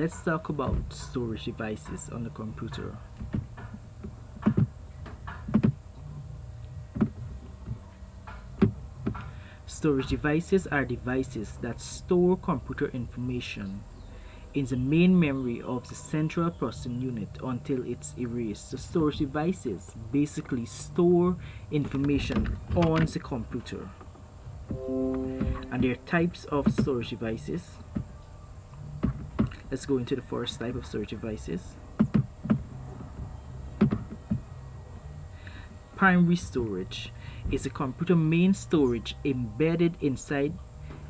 let's talk about storage devices on the computer Storage devices are devices that store computer information in the main memory of the central processing unit until it's erased. So storage devices basically store information on the computer. And there are types of storage devices. Let's go into the first type of storage devices. Primary storage is a computer main storage embedded inside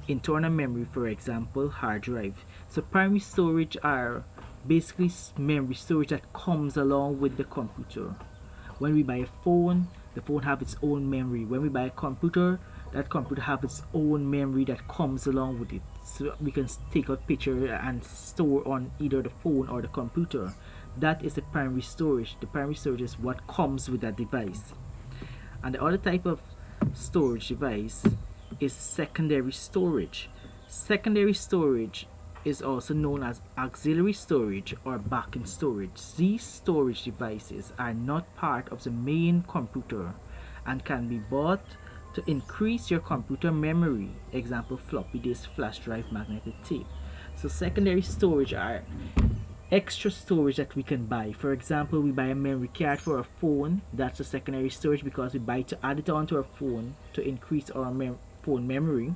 internal memory, for example, hard drive. So primary storage are basically memory storage that comes along with the computer. When we buy a phone, the phone have its own memory. When we buy a computer, that computer have its own memory that comes along with it. So we can take a picture and store on either the phone or the computer. That is the primary storage. The primary storage is what comes with that device. And the other type of storage device is secondary storage. Secondary storage is also known as auxiliary storage or backing storage. These storage devices are not part of the main computer and can be bought to increase your computer memory. Example floppy disk, flash drive, magnetic tape. So secondary storage are extra storage that we can buy. For example, we buy a memory card for a phone. That's a secondary storage because we buy to add it onto our phone to increase our mem phone memory.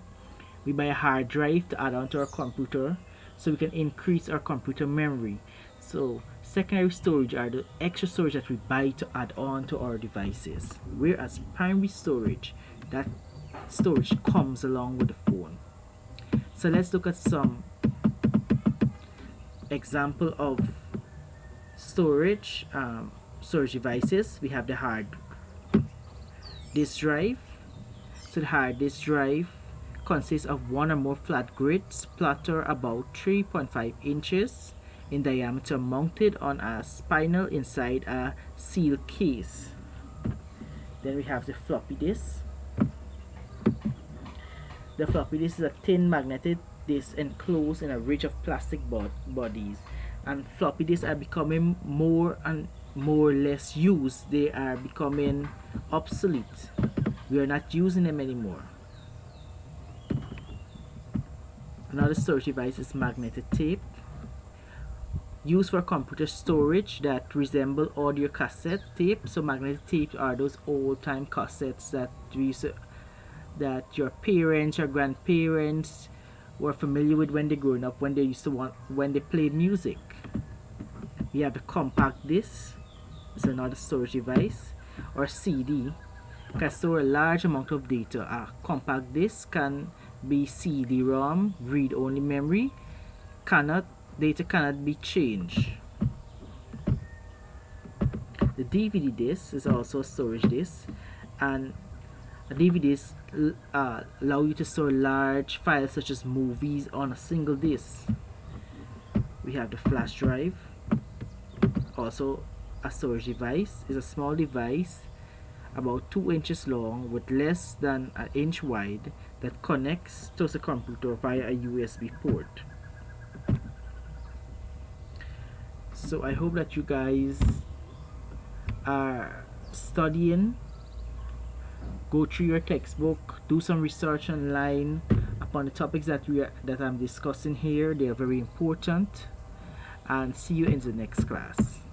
We buy a hard drive to add onto our computer so we can increase our computer memory. So secondary storage are the extra storage that we buy to add on to our devices. Whereas primary storage, that storage comes along with the phone. So let's look at some example of storage um, storage devices we have the hard disk drive so the hard disk drive consists of one or more flat grids platter about 3.5 inches in diameter mounted on a spindle inside a seal case. Then we have the floppy disk. The floppy disk is a thin magnetic disk enclosed in a ridge of plastic bodies. And floppy disks are becoming more and more or less used. They are becoming obsolete. We are not using them anymore another storage device is magnetic tape used for computer storage that resemble audio cassette tape so magnetic tape are those old-time cassettes that we that your parents or grandparents were familiar with when they growing up when they used to want when they played music. We have a compact disc. It's another storage device or CD can store a large amount of data. A compact disc can be CD-ROM read-only memory cannot data cannot be changed the DVD disc is also a storage disc and DVDs uh, allow you to store large files such as movies on a single disk. We have the flash drive, also a storage device. is a small device about 2 inches long with less than an inch wide that connects to the computer via a USB port. So I hope that you guys are studying. Go through your textbook. Do some research online upon the topics that we are, that I'm discussing here. They are very important. And see you in the next class